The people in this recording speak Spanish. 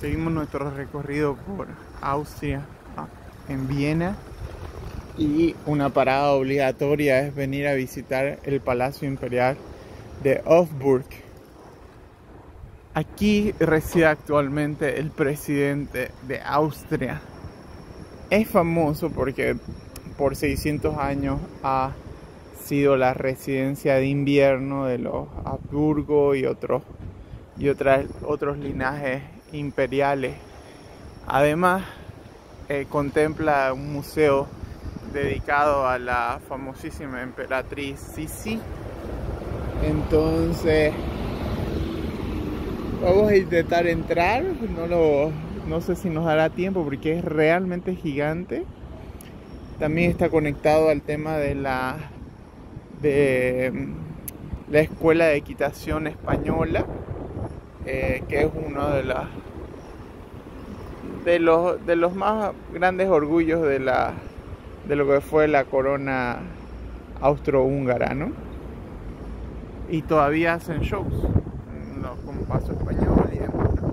Seguimos nuestro recorrido por Austria, ah, en Viena. Y una parada obligatoria es venir a visitar el Palacio Imperial de Hofburg. Aquí reside actualmente el presidente de Austria. Es famoso porque por 600 años ha sido la residencia de invierno de los Habsburgo y otros y otras, otros linajes imperiales. Además, eh, contempla un museo dedicado a la famosísima emperatriz Sisi. Entonces, vamos a intentar entrar. No, lo, no sé si nos dará tiempo porque es realmente gigante. También está conectado al tema de la de mm, la escuela de equitación española, eh, que es uno de las de los de los más grandes orgullos de la de lo que fue la corona austrohúngara, ¿no? Y todavía hacen shows, como paso español y demás.